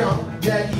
Yeah.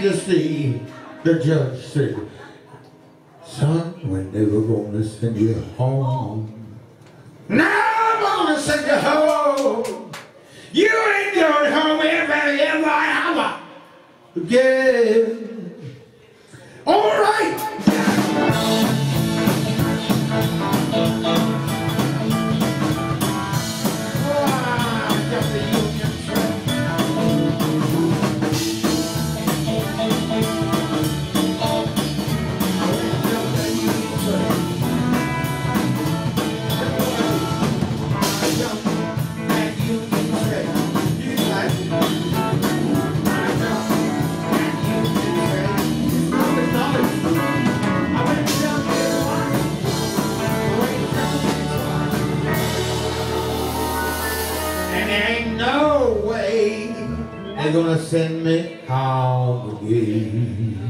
majesty, the judge said, son, we're never going to send you home. Now I'm going to send you home. You ain't going home ever, ever, ever Yeah. They're gonna send me home again.